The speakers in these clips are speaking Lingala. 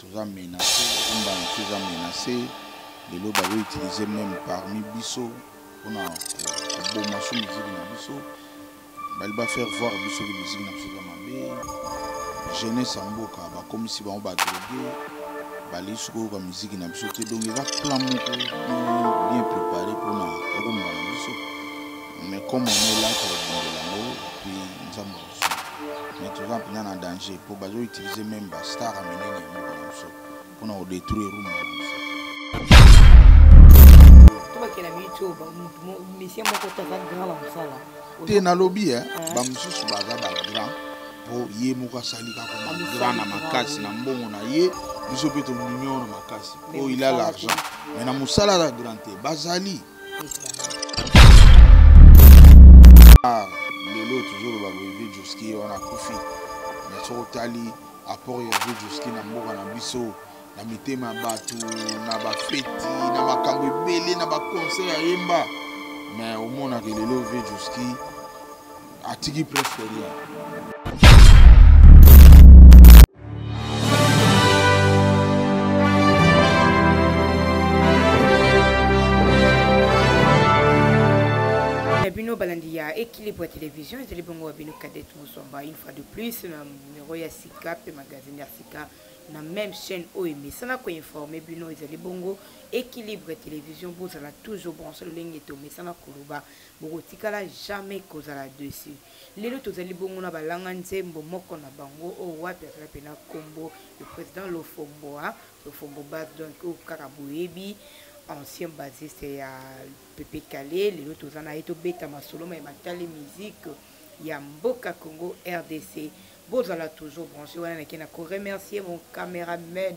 toza menace omba na biso eza menace lelo bazoutilize meme parmi biso mpona koboma so miziki na biso bali bafaire voir biso ke miziki na biso eza mabe jeunesse ya mboka bakomisi bango badroge bali sikoyoka miziki na biso te donc eza plan moko bien prépare mpona okomba na biso mais comme on est là tokobundela yango puis nzambe mais toza mpenza na danger mpo bazo utiliser meme bastar ya minene ya mboka na biso mpo na kodétruire rumba na biso tobakela biso musicien moko taza grand na mosala te nalobi e bamosusu baza bagrand mpo ye moko asali kaka magrand na makasi na mbongo na ye biso mpe tolunior makasi mpo il a l'argent mais na mosala na grand te bazali ah, lelo toujours oloba boye vie juski wana akufi na soki otali apport ya vie juski na mboka na biso na mitema ya bato na bafeti na makambo ebele na baconcert ya yemba mais omonaka lelo vie juski atiki presque bino balandi ya équilibre télévision ezali bongo ya bino cadet mosomba une fois de plus na numero ya sika mpe magazine ya sika na même chaîne oyo emesana koinforme bino ezali bongo équilibre télévision bozala toujours branche lolenge ete omesana koloba bokotikala jamais kozala dessus lelo tozali bongo na balanga nzembo moko na bango oyo wapi azala mpena nkombo le président lofomboa lofombo bas donc oyo kaka boyebi ancien basiste ya pepe kale lelo toza na ye tobeta masolo maye matali musique ya mboka congo rdc bozala toujours branche wana nake na koremercier mon cameraman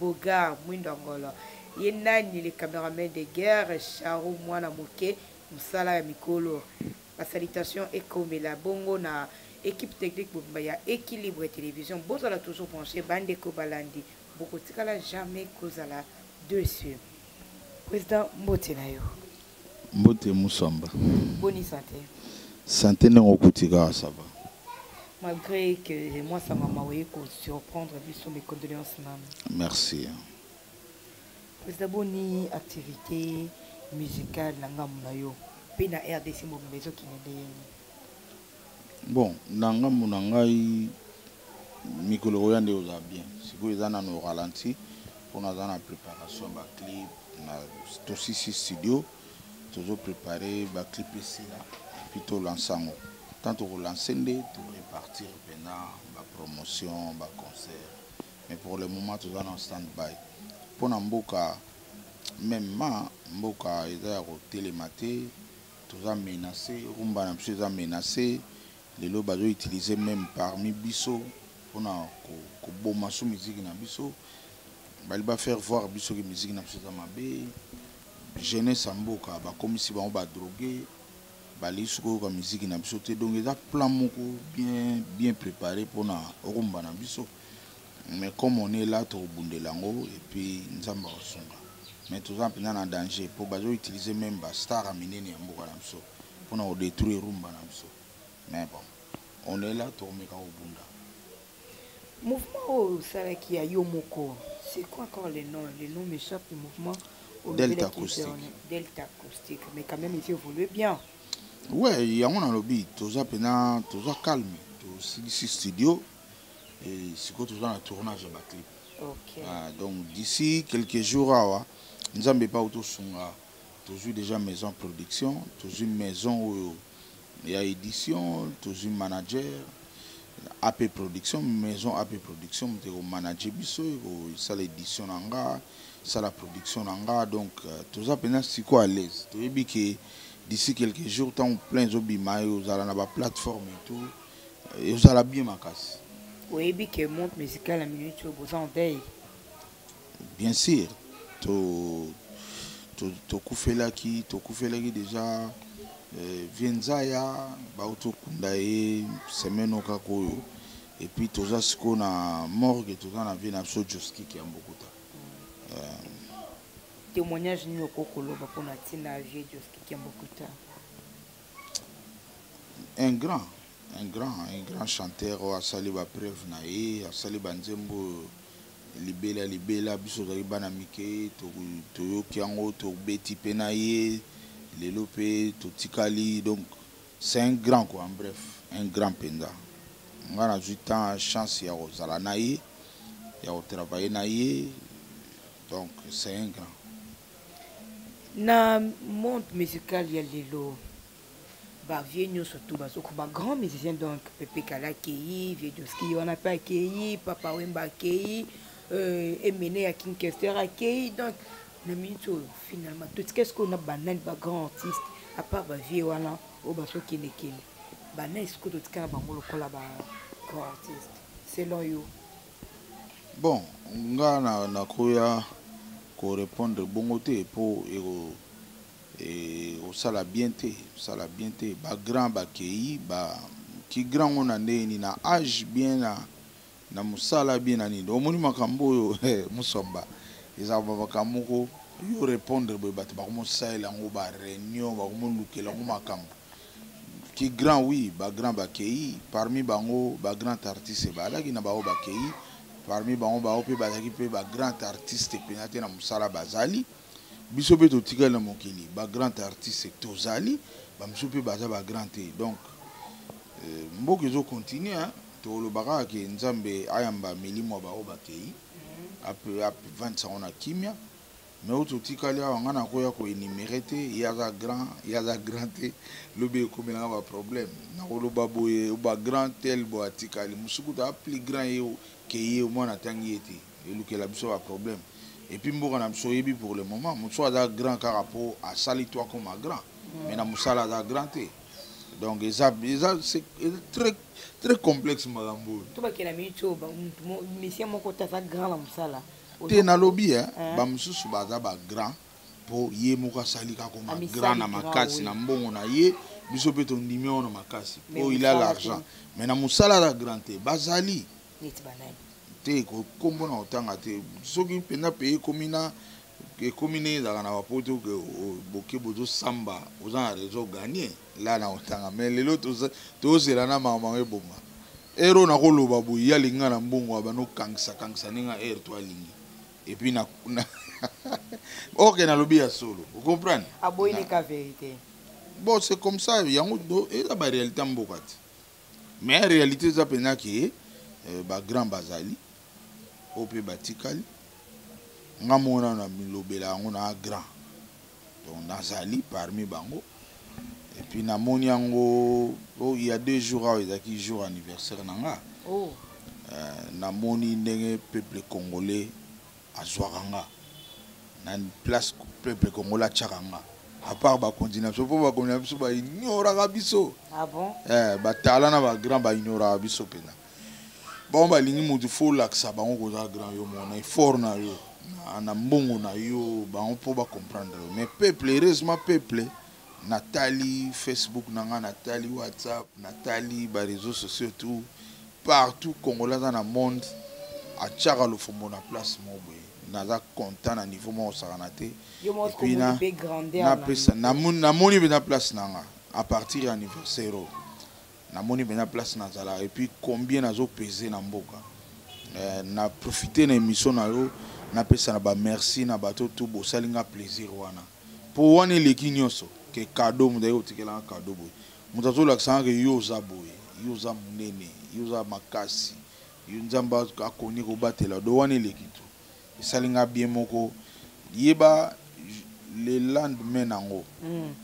bogar mwindo angolo ye nani le cameraman de guerre charo mwana moke mosala ya mikolo basalitation ekomela bongo na équipe technique mobimba ya équilibre télévision bozala toujours branche bandeko balandi bokotikala jamais kozala dessus Président mbote na yo. Mbote Musamba. Boni santé. Santé ndenge okuti kaka ça va. Malgré que moi ça m'a mawe ko surprendre biso mes condoléances maman. Merci. Président Boni activité musicale na ngambo na yo. Pe na RDC mobimba ezokende ndenge nini? Bon na ngambo na ngai mikolo ekoya nde kozala bien sikoyo eza nano ralenti mpo naza na preparation baclip na tosisi studio tozo prepare baclip esila epuis tolanse yango temps tokolanse nde torepartir mpena bapromotion baconcert mais pour le moment toza na stand by mpo na mboka meme mboka eza ya kotelema te toza menace rumba na biso eza menace lelo bazo utiliser meme parmi biso mpona koboma su miziki na biso bali ba faire voir biso ke miziki na biso eza mabe jeunesse ya mboka bakomisi bango badroge balei soki oyoka miziki na biso te donc eza plan moko bien bien prépare mpona rumba na biso mais comme on est là tokobundela yango et puis nzambe akosunga mais toza mpenza na danger mpo bazo utiliser meme ba star ya minene ya mboka na biso mpona kodétruire rumba na biso mais bon on est là tokomeka kobunda mouvement oyo osalaki ya yo moko c'est quoi encore le nom le nom m'échappe le mouvement delta acoustique delta acoustique mais quand même ils évoluent bien ouais yango nalobi toza mpena toza calme tosilisi studio sikoyo toza na tournage ya baclip okay. ah, donc d'ici quelques jours awa nzambe epai otosunga tozwi déjà maison production tozwi maison oyo ya édition tozwi manager ap production maison ap production moto ekomanage biso ekosala édition na nga sala production na nga donc euh, toza mpenza sikoyo à l'aise toyebi ke d'ici quelques jours ntango plein ezobima yo ozala na baplateforme et tout ezala bien makasi oyebi ke monde musical ya minute oyo boza en veille bien sûr tokufelaki to, to tokufelaki déjà eh, vie nzaya bauti okunda ye semaine okaka oyo epuis toza sikoyo na morgue toza na vie na biso joskik ya mbokuta eh. témoignage nini okoki koloba mpona ntina ya vie joskik ya mbokuta un grand un grand un grand chanteur oyo asali ba preuve na ye asali ba nzembo libela libela biso tozali bana mike toyoki yango tobeti mpe na ye lelo mpe totikali donc c'est un grand quoi en bref un grand mpenza ngai nazwi temps chance ya kozala na ye ya kotravaille na ye donc c'est un grand na monde musical ya lelo ba vieux nyonso tu bazoko ba grand musicien donc pepe kala akei vieux joski wana mpe akei papa wemba akei euh, emene ya kinkester akei donc na minute oyo finalement totika sikoyo na banani ba grand artiste apart ba vieux wana oyo bazokendekende banani sikoyo totika na bango lokola ba grand artiste selon yo Bon nga na koya ko repondre bongo te po eko ekosala bien te ekosala bien te ba grand ba keyi ba ki grand ngo na ndenge nini na age bien na na musala bien na nini omoni makambo oyo musomba eza ba makambo moko yo repondre boye batu bakomo salela ngo ba reunion bakomo lukela ngo makambo ki grand oui ba grand bakeyi parmi bango ba grand artiste balaki na baoyo bakeyi parmi bango baoyo mpe bazalaki mpe ba grand artiste mpenza te na mosala bazali biso mpe totikali na mokili ba grand artiste tozali bamosusu mpe baza ba grand te donc euh, mboka ezo continue tolobaka ke nzambe ayamba milimo ya baoyo bakeyi ape 20 sango na kimia Mais oyo totikali awa nga nakoya ko enumerer te ye aza grand ye aza grand te lobi ekomela nga ba problème nakoloba boye ba grand tel boye atikali mosusu kutu a plus grand ye ke ye au moins natangi ye te elukela biso ba problème epuis mboka na biso oyebi pour le moment mosusu aza grand kaka po asali toi comme a grand mais na mosala aza grand te donc eza eza c'est très très complexe makambo oyo to bakela minute oyo ba mutu mo musicien moko te aza grand na mosala te nalobi eh, eh. bamosusu baza bagrand mpo ye moko asali kakoma grand na makasi na mbongo na ye biso mpe tondimi yango na makasi mpo il a l'argent mais na mosala na grand te bazali te kombo na kotanga te soki mpenza mpe ekomi na ekomi ndenge ezalaka na bapoto boke bozosamba oza na reseau gagne la na otanga mais lelo tozela na makambo yango ebonga ere oyo nakoloba boye ye alingi nga na mbongo ya bana okangisa kangisa ndenge ya ere to alingi epuis na, na ok nalobi ya solo ocomprendre aboyi leka verité bon c'est comme ça yango eza baréalité ya mboka te mais réalité eza mpenza ke euh, bagrand bazali oyo mpe batikali nga moko nano na milobela yango na grand donc nazali parmi bango epuis namoni yango oh, il y a deux jours awa ezalaki jour anniversaire na nga oh. euh, namoni ndenge peuple congolais azwaka nga na place peuple congolais atyaka nga apart bakonzi na biso mpo bakonzi na biso baignoraka biso ah bon? eh, batala na bagrand baignoraka biso mpenza bango balingi motu fo olakisa bango koza grand yo mona effort na yo na mbongo na yo bango mpo bacomprendre yo mais peuple heureusement peuple natali facebook na ngai natali whatsapp natali bareseau sociaux tout partout congolais aza na monde atiaka lofombo na place moko boye naza content na niveau moko osakana te epuis napesa namoni mpenza place na ngai à partir ya anniversaire oyo namoni mpenza place nazalaka epuis combien nazopese na mboka eh, na profite na émission na yo napesa na bamerci na bato tu bosali nga plaisir wana mpo wana eleki nyonso ke kado moto ayei kotikelanga kado boye moto azolakisanga ke yo oza boye yo oza monene yo oza makasi yo nzambe akoni kobatela do wana eleki tu esali nga bien moko yeba le lendemain nango mm.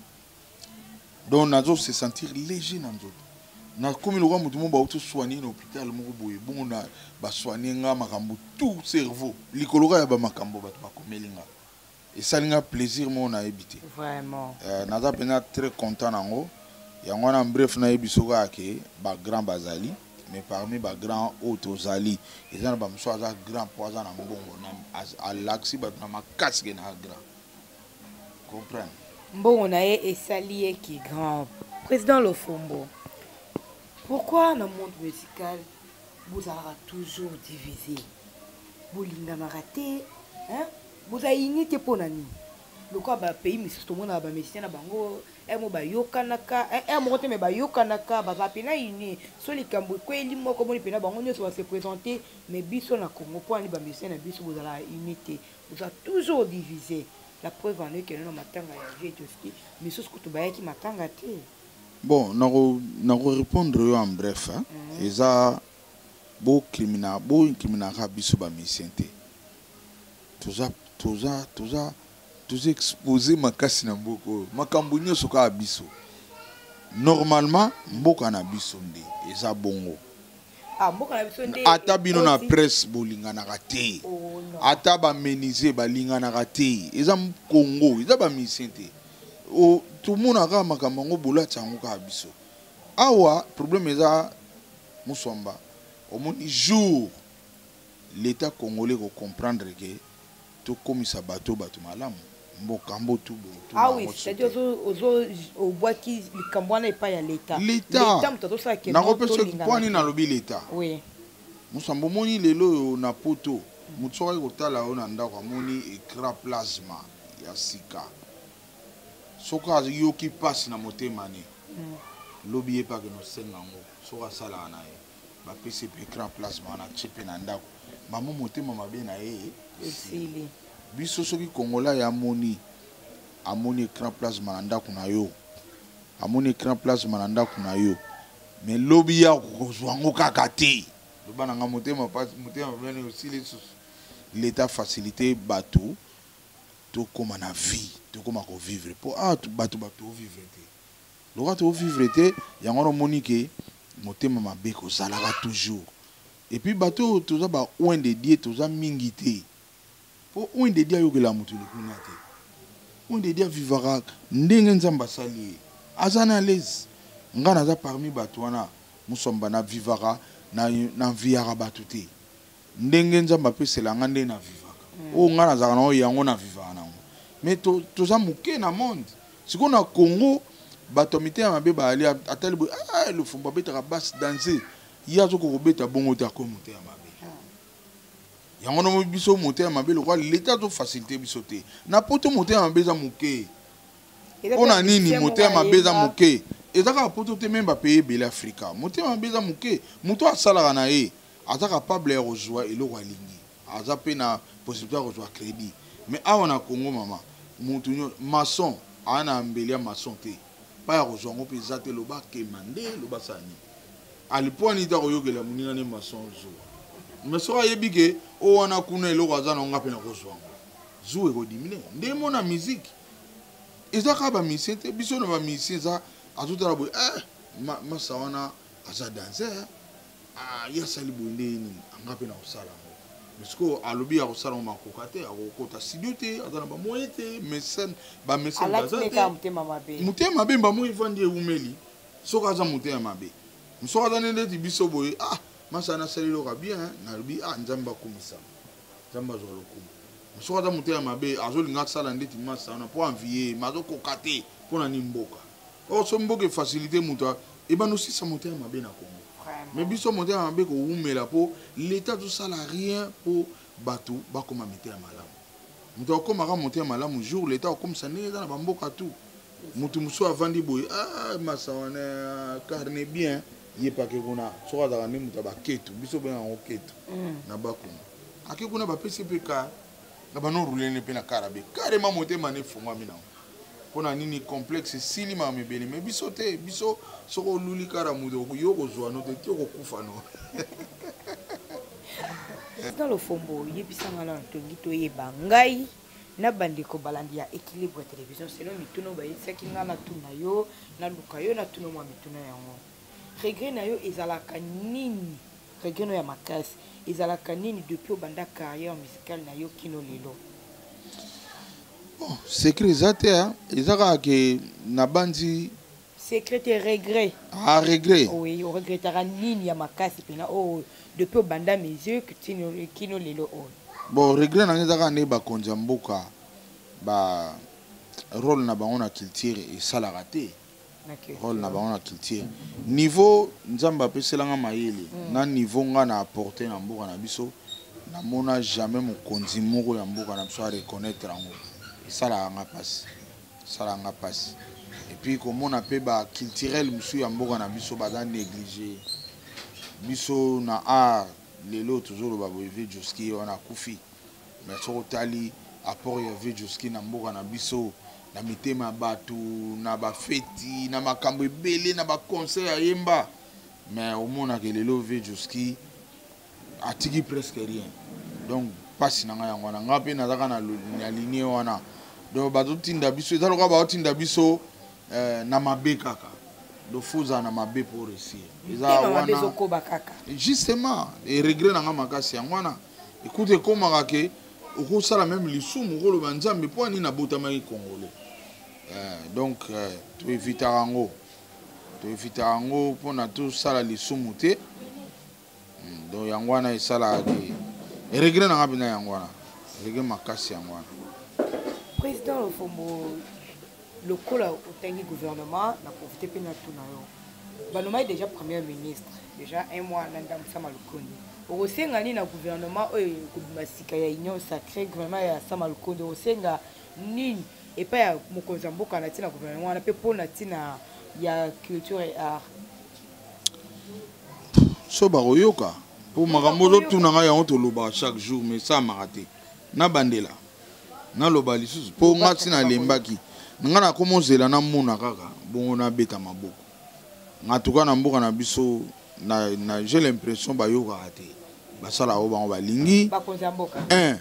donc nazo se sentir léger na nzoto nakomi lokola moto moko bauti soigne na hôpital moko boye bongo na basoigne nga makambo tout cerveau likolo kaka ya bamakambo bato bakomeli nga esali nga plaisir moko nayebi te vraiment euh, naza mpenza très content nango yango wana bref nayebi soki kaka ke bagrand bazali mais parmi bagrand oyo tozali eza na bamosusu aza grand mpo aza na mbongo alakisi bato na makasi ke na grand comprendre mbongo na ye esali ye ki grand président lofombo pourquoi na monde musical bozalaka toujours divisé bolinganaka te boza ini te mpo na nini lokola bapays misusu tomonaka bamusicien na bango r mo bayokanaka r moko te me bayokanaka baza mpena unie so likambo ekweli moko moni mpena bango nyonso base présente me biso na congo mpo ani bamusicien na biso bozalaka unie te oza toujours divise la preuve en est que na matanga ya vieux joski misusu kutu bayaki matanga te bon nakorépondre yo en bref hein? mm -hmm. eza bokrimina bokriminaka biso bamisien te toza toza toza toza expose makasi na mboka oyo makambo nyonso kaka biso normalement mboka na biso nde eza bongo Ah, ata bino na presse bolinganaka te oh, ata bamenise balinganaka te eza congo eza bamisien te tomonaka makambo yango bolati yango kaka biso awa problème eza musomba omoni jour L'etat congolais eko comprendre que tokomisa bato oyo bato malamu. Mbokambo tout bon tout Ah oui, bango c'est-à-dire soutien. ozo ozo obwaki likambo wana epai ya l'etat. L'etat moto azo sala que non Nakopesa yo tolingana. mpo nini nalobi l'etat. Oui. Mosamba omoni lelo oyo na poto moto soki aye kotala yo na ndako amoni ecran plasma ya sika soki ayoki mpasi na motema ne lobi ye mpe akende osenga yango soki asalaka na ye bapesi mpe grand place wana atie mpe na ndako mama motema mabe na ye esili biso soki kongola ya amoni amoni ecran plasma na ndako na yo amoni ecran plasma na ndako na yo me lobi ya kozwa yango kaka te loba na nga motema motema mabene osili lisusu leta facilité bato tokóma na vie tokóma kovivre mpo awa ah, bato bato ovivre te Lokola to vivre te yango wana omoni ke motema mabe kozalaka toujours. Et puis bato oyo toza ba oint de Dieu toza mingi te. Po oint de Dieu ayokela moto likunia te. Oint de Dieu avivaka ndenge Nzambe asali ye. Aza na l'aise. Nga naza parmi bato wana musomba na vivaka na enviyaka bato te. Ndenge Nzambe apesela nga nde na vivaka. Mm. Oyo nga nazalaka na oyo yango na vivaka na yango. Mais to toza moke na monde. Siko na Congo bato ya mitema mabe bayali atali boye ah lofumbo abetaka basi danse ye azokoka kobeta bongo te akomi motema mabe ah. yango nomo biso motema mabe lokola leta azofasilite biso te na poto motema mabe eza moke mpo na nini motema mabe eza moke eza kaka poto te meme bapaye ebele afrika motema mabe eza moke moto asalaka na ye aza capable ya kozwa eloko alingi aza mpe na possibilité ya kozwa crédit mais awa na congo mama mutu nyo maçon aa na mbeli ya maçon te mpa ya kozwa yango mpe eza te loba akema nde loba asala nini alipwani te akoyokela moninga nde maçon zuwa mais soki ayebi ke oyo wana kuna eloko aza na ngo nga mpe nakozwa yango zuwa ekodimine nde mona miziki eza kaka bamisien te biso na bamisien eza azotala boye eh, ma, masa wana aza danser eh. Ah, ye asali boye nde ye nini anga ah, mpe na kosala yango mais sikoyo alobi ya kosala yango makoka te akokota studio te aza na bamoye te mesene bamesene baza te motema mabe mbamo evandi eumeli soki aza motema mabe soki aza nde ndeti biso boye ah masa nasali eloka bien nalobi ah nzambe akumisama nzambe azwa lokumu soki aza motema mabe azolinga asala ndeti masa wana mpo anviye ma azokoka te mpo na nini mboka or so mboka efacilite moto ebanda osisa motema mabe na congo mais biso motema mabe kowumela mpo leta azosala rien mpo bato bakoma mitema malamu moto akomaka motema malamu jour leta akomisa ndenge eza na bamboka tout moto mosusu avandi boye ah, masa wana ah, carne bien ye mpe ake kuna soki azalaka nde moto ya baketu biso mpe yango ketu mm. na bakuna ake kuna bapesi mpe kar na bano roule ne mpe na kara be karema motema ne efungwami nango mpo na nini complexe esili mama ebele me biso te biso soki oluli kara moto yo okozwa no te ti okokufa no na lofombo oyebisa nga na tongi toyeba ngai na bandeko balandi ya équilibre ya télévision selo mituna oyo bayebisaki nga natuna yo naluka yo natuna mwa mituna yango regret na yo ezalaka nini regret no ya makasi ezalaka nini depuis obanda carrière musicale na yo kino lelo bon secret eza te eza kaka ke nabanzi secret te regret ah regret oui oregretaka nini ya makasi mpena oyo oh, depuis obanda musique kino lelo oyo oh. bon regret na ngai eza kaka nde bakonzi ya mboka ba role na bango na culture esalaka te role na bango na culture niveau nzambe apesela nga mayele mm. na niveau nga na apporte na mboka na biso namona jamais mokonzi moko ya mboka na biso areconnaitre yango esalaka nga mpasi esalaka nga mpasi epuis komona mpe baculturel mosusu ya mboka na biso baza néglige biso na art lelo tozoloba boye vie joski wana akufi mais soki otali apport ya vieux Josky na mboka na biso na mitema ya bato na bafeti na makambo ebele na baconcert ya yemba mais omonaka lelo vieux Josky atiki presque rien donc mpasi na ngai yango wana ngai mpe nazaka na linie wana donc bazotinda biso eza lokola bazotinda biso eh, na mabe kaka donc fo ozala na mabe mpo réussir eza wana justement eregret na ngai makasi yango wana ekuta ekomaka ke okosala meme lisumu okoloba nzambe mpo ani nabotamaki congolais eh, donc eh, toevitaka yango toevitaka yango mpona tosala lisumu te hmm, donc yango wana esalaka te regre nanga mpena yango wana regre makasi yango wana président lofombo lokola otangi gouvernement na profite mpe natuna yo banomaki déjà premier ministre déjà un mois na ndambu sama lukonde okosenga nini na gouvernement oyo ekobima sika ya union sacré gouvernement ya sama lukonde okosenga nini epai ya mokonzi ya mboka na ntina gouvernement wana mpe mpo na ntina ya culture et art so bakoyoka mpo makambo ozotuna ngai yango tolobaka chaque jour mais esalamaka te nabandela naloba lisusu mpo nga si nalembaki nga nakoma ozela namona kaka bongo nabeta maboko nga tuka na mboka na biso na, na j'ai l'impression bayokaka te basala oyo bango balingi un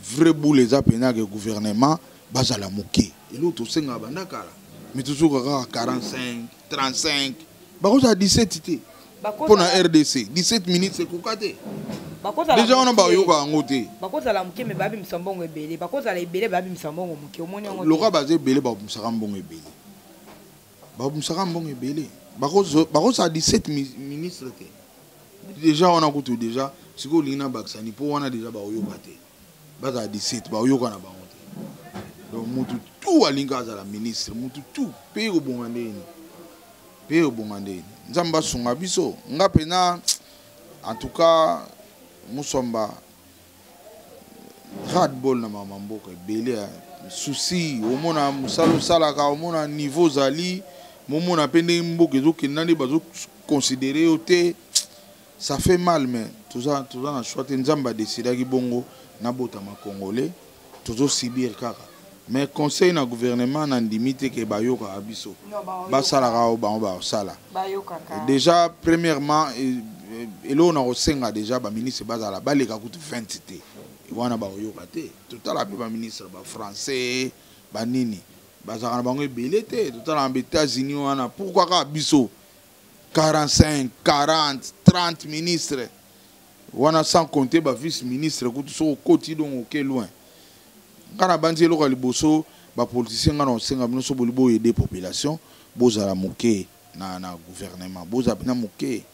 vrai boule eza mpenza ke gouvernement bazala moke eloko tosengaka banda kala mais tozokaka kaka 45 35 bakozala 17 te mpo na rdc 17 minutes ekoka te deja wana bayoka yango te bakozala moke me babimisa mbongo ebele bakozala ebele babimisa mbongo moke omoni yango loka baza ebele babimisaka mbongo ebele babimisaka mbongo ebele bakozala 17 ministre te deja wana kutu deja sikoyo olingi nabakisani mpo wana deja bakoyoka te bazala 17 baoyoka na bango te donc mutu tu alingi azala ministre mutu tu mpe ekobonga ndeni mpe ekobonga ndeni nzambe asunga biso nga mpena en tout cas musomba radball na mama mboka ebele souci omona mosala osalaka omona niveau ozali momona mpe ndenge mboka ezokenda nde bazoconsidere yo te Ça fait mal mais toza toza na choix te Nzambe a décidaki bongo na botama congolais tozo subir kaka mais conseil na gouvernement na ndimi te ke bayokaka biso basalaka oyo bango bakosala déjà premièrement eloko na kosenga déjà baministre bazala baleka kutu 20 te wana bakoyoka te totala mpe baministre bafrançais banini bazalaka na bango ebele te totalaka mpe états-unis wana pourkua kaka biso 45 40 30 ministre wana sans compter ba vice ministre kutu soki okoti donc oke loin ngai nabanzi eloko ya liboso bapolitisien ngai na kosenga bino so boli boyede population bozala moke na, na gouvernement bozala mpena moke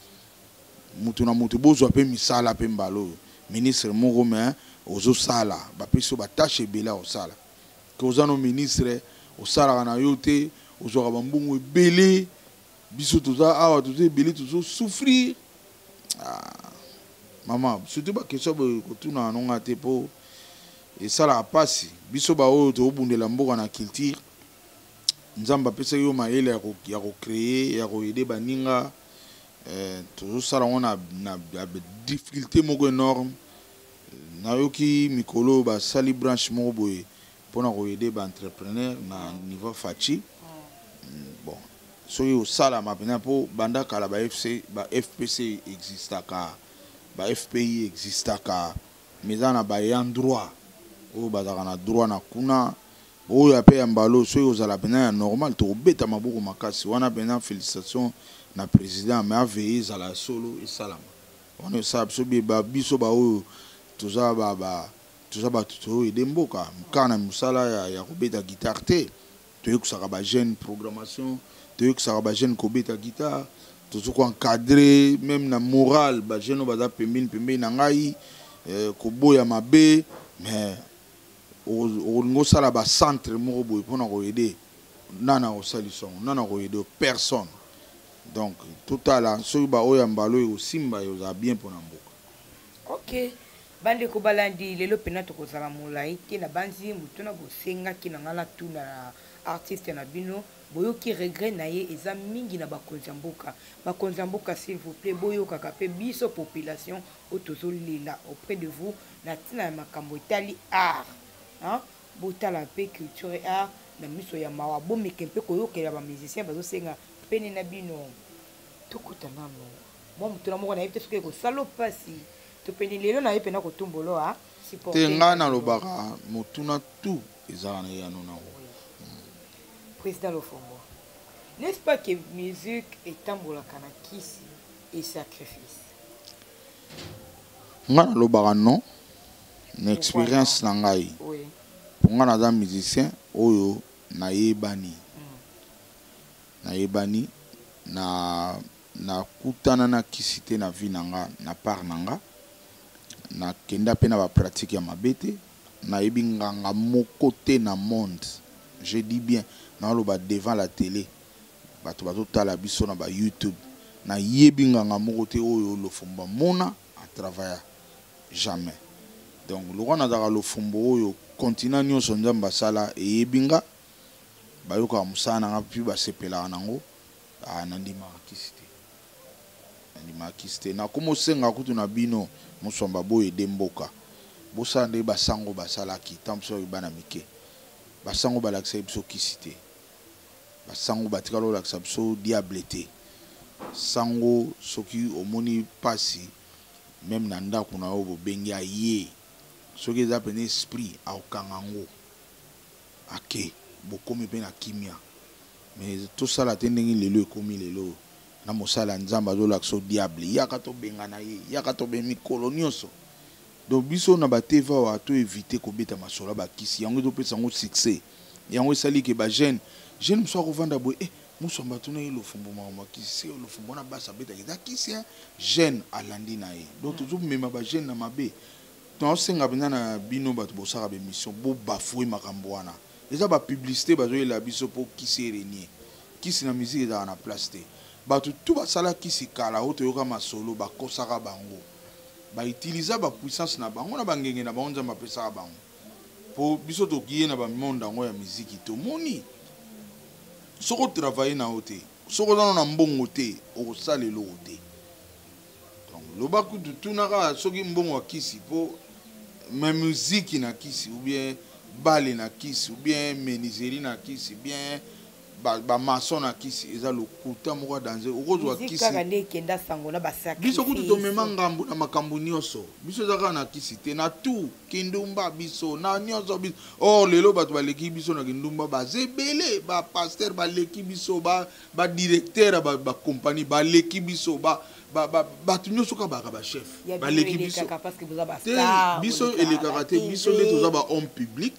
moto na moto bozwa mpe misala mpe mbala oyo ministre moko me ozosala bapesi yo batashe ebele ya kosala ke oza no ministre osalaka na yo te ozwaka bambongo ebele biso toza awa toza ebele tozo souffrir ah, mama surtout bakestion boye kotuna nano ngai te mpo esalaka mpasi biso baoyo tobundela mboka na culture nzambe apesaki yo mayele ya kocreye ya koyede baninga eh, tozosala yango na, na, na difficulté moko énorme nayoki mikolo basali branche moko boye pona ko aider ba entrepreneurs na niveau Fatshi bon soki osalama pena po banda kala ba FC ba FPC existaka ba FPI existaka mais eza na ba ayant droit oyo bazalaka na droit na kuna oyo ape ya mbalo soki ozala pena ya normal tokobeta maboko makasi wana pena felicitation na president mais aveye ezala ya solo esalama wana esala biso biso baoyo toza ba ba Toza batu to aider mboka ka na musala ya, ya kobeta guitare te. Toyekosaka ba jeunes programmation, toyekosaka ba jeunes kobeta guitare, tozo ko encadrer meme na morale ba jeunes baza pembeni pembeni na ngai eh, koboya mabe mais okolingi osala ba centre moko boye mpona ko aider nani akosalisa yango nani ako aider personne donc totala soki baoyo ya mbala oyo ekosimba yo ozala bien mpona mboka Ok bandeko balandi lelo pena tokozala molai te na banzi motuna bosengaki na ngai natuna na artiste na bino boyoki regret na ye eza mingi na bakonzi ya mboka bakonzi ya mboka s'il vous plaît boyokaka mpe biso population oyo tozolela auprès de vous na ntina ya makambo etali art hein? botala mpe culture et art na miso ya mawa bomeke mpe koyokela bamusicien bazosenga pene na bino tokota nano mwa moto na moko nayebi te soki ekosala mpasi to mpeni lelo naye mpena kotumboloa te ngai nalobaka motuna tu ezala na eyano nango président lofombo n'est ce pas que musique etambolaka na kisi et sacrifice ngai nalobaka non na expérience na ngai mpo ngai naza musicien oyo nayebani mm. nayebani na Na kutana na kisi te na vie na nga na part na nga na kenda pe na ba pratique ya mabe te na yebi nganga moko te na monde je dit bien nao loba devant la tele batu bazo tala biso na ba youtube na yebi nganga moko te oyo lofombo a mona a travaya jamais donc lokola na zalaka lofombo oyo continent nioso nzambe a sala eyebi nga ba yokaka mosala na nga puis ba sepelaka na ngo Ah, nandimaka kisi te nandimaka kisi te nakomosenga kutu na bino mosomba boyede mboka bosala ndenge basango basalaki ntango biso babi bana mike basango balakisaki biso kisi te basango batikala olakisa biso diable te sango soki omoni mpasi meme na ndako na yo bobengi aye soki eza mpenza esprit akokanga yango ake bokomi pe na kimia mais tosala te ndenge lelo ekomi lelo na mosala nzambe azolakisa o diable yaka tobengana ye yaka tobe mikolo nyonso donc biso na ba tv awa to evite kobeta masolo ya bakisi yango ezopesa yango succès yango esali ke ba jeune jeune mosusu akovanda boye eh, musomba tuna ye lofumbo makambo ya kisi se lofumbo wana basi abetaka eza kisi jeune alandi na ye donc tozomema ba jeune na mabe Nao senga penza na bino batu bosaka ba emission bo bafoue makambo wana. Eza ba publicite bazo yela biso po kisi e regne. Kisi na musique ezalaka na place te. Batu tout ba sala kisi kala oyo toyoka masolo ba kosaka bango. Ba utilisa ba puissance na bango na ba ngenge na bango Nzambe apesaka bango. Po biso to kiye na ba monde yango ya miziki to moni soki o travailler na yo te soki oza nano na mbongo te oko sala eloko te. donc loba kutu tuna kaka soki mbongo ya kisi mpo me muziki na kisi ou bien bale na kisi ou bien meniseri na kisi bien bamason ba na kisi eza lokuta moko ya danze okozwa kisibiso kutu tomema ngambo na makambo nyonso biso eza kaka na kisi te na tu kindumba biso na nyonso biso or lelo bato baleki biso na kindumba baza ebele bapaster baleki biso ba ba directeur ba ba compagnie ba leki biso ba ba ba bato nyonso kaka baka ba chef ba leki biso te biso elekaka te biso nde toza ba homme public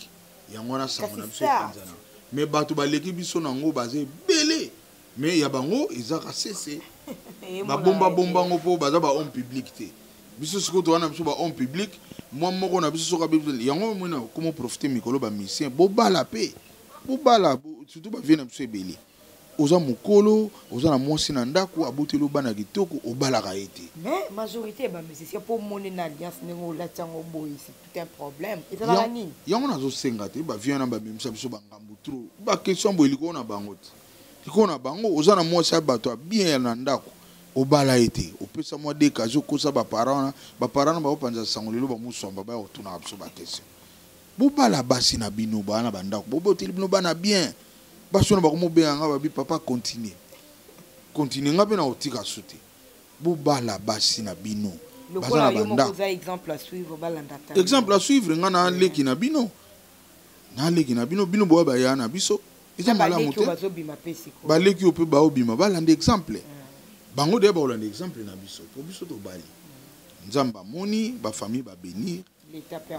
yango wana sango na biso epanzana mais bato ba leki biso na yango baza ebele mais ya bango eza ka sese ba bomba bomba ngo po baza ba homme public te biso sikoyo toza na biso ba homme public mwa moko na biso soka biso yango omoni na komo profite mikolo ba musicien bobala pe bobala surtout ba vie na biso ebele oza mukolo oza na mwasi na ndako aboteli obana kitoko obalaka ye te mais majorité ya bamusicien mpo omoni na alliance ndenge olati yango boye c'est tout un problème ezalaka nini yango nazosenga te bavie wana bamemisa biso bangambo trop baquestion boye likolo na bango te likolo na bango oza na mwasi ya bato ya bien na ndako obala ye te opesa mwa dekazi okosa baparent wana baparent na baopanza sango lelo bamoswamba baya kotunaka biso baquestion Bobala basi na bino ba na bandako boboteli bino bana bien basi wana bakomobenga nga babi papa continue continue nga mpe na kotika su te bobala basi na bino baza na bandako exemple à suivre nga na leki na bino na leki na bino bino boya baya na biso eza malamu te baleki oyo mpe baobima balanda exemple bango deya bakolanda exemple na biso mpo biso tobali nzambe amoni bafamille babenir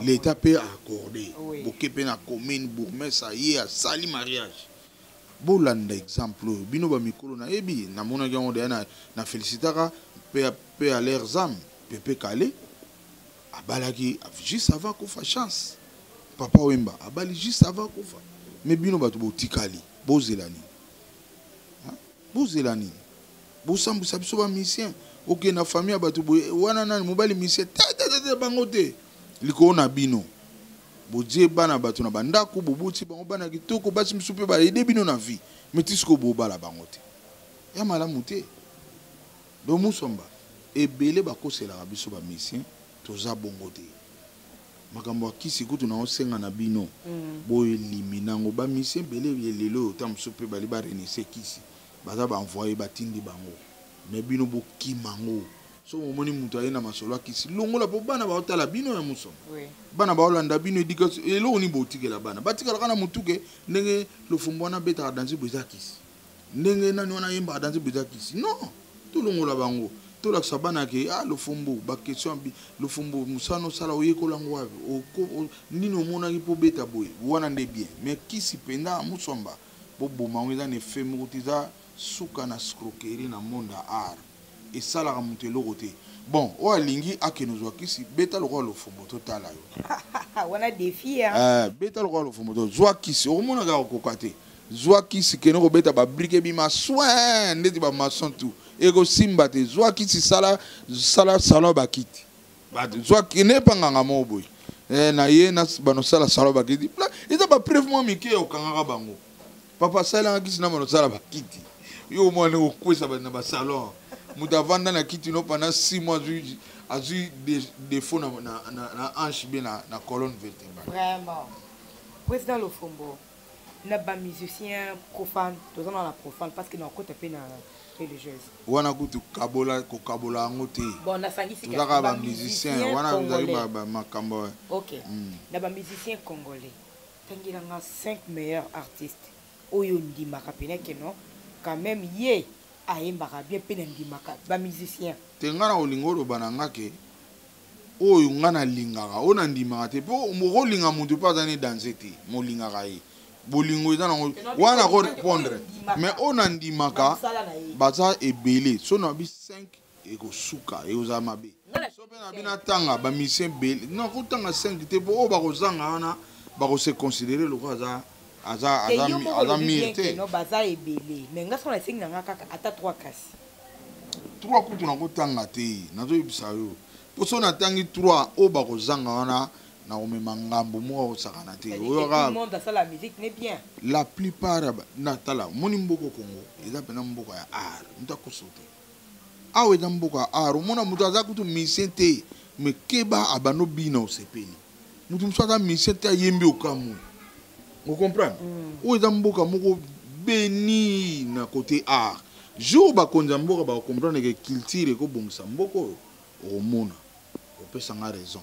l'etat pe accordé boke pe na commune bourgmestre aye asali mariage bolanda exemple oyo bino bamikolo nayebi namonaki yango deya na, na felicitaka pe à leurs âmes pepe kale abalaki juste avant akufa chance papa wemba abali juste avant akufa me bino bato botikali bozela nini bozela nini Bosambusa biso ba musicien. Oke na famille ya bato boye wana nani mobali musicien te bango te likolo na bino. Bodie bana bato na bandako boboti bango bana kitoko basi mosusu mpe baede bino na vie me ti sikoyo bobala bango te ya malamu te donc musomba ebele bakoselaka biso bamisien toza bongo te makambo ya kisi kutu na osenga na bino mm. boelimina yango bamisien ebele lelo oyo ta mosusu mpe bali barenese kisi Baza ba envoye batindi bango mais bino bokima ngo soki omoni moto aye na masolo akisi longola mpo bana baotala bino ya musoma bana baolanda bino education eloko nini botikela bana batikalaka na motuke ndenge lofombo wana abetaka danse bo eza kisi ndenge nani wana ayembaka danse bo eza kisi non tolongola bango tolakisa bana ke a ah, lofombo baquestion lofombo mosala osala oyekola yango wapi nini omonaki mpo obeta boye wana nde bien mais kisi mpenza musomba boboma yango eza na effet moko te eza suka na scroquerie na monde ya art esalaka moto eloko te bon oyo alingi akende ozwa kisi beta lokola lofombo totala yo wana defi hein? eh, beta lokola lofombo to zwa kisi okomona kaka okoka te zwa kisi kende kobeta babrike ebima soin ndeti bamason tout ekosimba te zwa kisi sala sala salon bakiti zwa kende epa nganga moko boye eh, na ye na banosala salo bakiti eza bapreuve mwa mike okangaka bango papa asalelaka kisi na banosala bakiti yo omona ndenge okwesa na basalon moto avanda na kiti no pendant 6 mois azwi azwi défaut na, na, na, na hanche be na, na colonne vertébrale vraiment président lofombo na ba musicien profane toza na na profane parce que na okota pe na religieuse wana kutu kabola kokabola yango te bon nasangisitozaka ba musicien wana ezali makambo eh. ok hmm. na ba musicien congolais tangela nga 5 meilleur artiste oyo ondimaka pene keno quand même ye ayembaka bien mpe nandimaka ba musicien te nga na olinga oloba na nga ke oyo nga na lingaka oyo na ndimaka te po moko linga mutu pe aza ne danze te mo lingaka ye bolingo eza nango wana nako repondre mais oyo na ndimaka baza ebele so na bi 5 ekosuka ekozala mabe so mpe na bino atanga bamisien bele non kotanga 5 te mpo oyo bakozanga wana bakose considere lokola aza aza aza aza mire te baza ebele mais nga soko na esengi na nga kaka ata 3 kasi 3 kutu nakotanga te nazoyebisa yo mpo so natangi 3 oyo bakozanga wana nakomema ngambo moko akosakana te la plupart natala omoni mboka congo eza mpena mboka ya art moto akoso te awa eza mboka ya art omona moto aza kutu musicien te me keba abanda obina osepeli moto mosusu aza musicien te ayembi okamwe Vous comprenez mm. Oyo eza mboka moko béni na côté art. Jour ba konza mboka ba comprendre que culture ko bongisa mboka oyo omona. Opesa nga raison.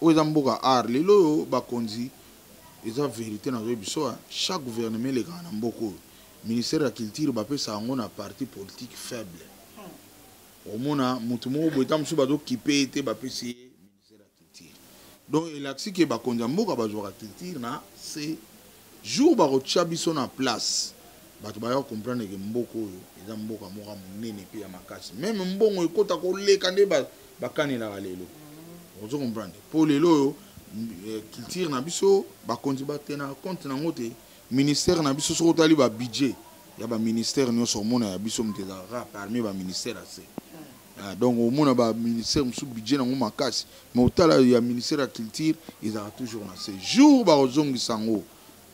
Oyo eza mboka art lelo oyo ba konzi eza vérité na zoyi biso hein. chaque gouvernement elekaka na mboka oyo ministère ya culture bapesa yango na parti politique faible omona motu moko boye ta mosusu bazokipe ye te bapesi ye Zela culture. Donc elakisi ke bakonzi ya mboka bazwaka culture na se. Jour bakotia biso na place bato baya comprendre ke mboka oyo eza mboka moko monene pe ya makasi. Meme mbongo ekota koleka nde bakanelaka lelo. Ozo comprendre? Po lelo oyo eh, culture na biso bakonzi batenaka compte na yango te. Ministère na biso soki otali ba budget ya ba ministère nyonso omona ya biso moto ezalaka parmi ba ministère ya se. Ah, donc omona ba ministère mosusu budget nango makasi mais otala ya ministère ya culture ezalaka toujours na se jour bakozongisa yango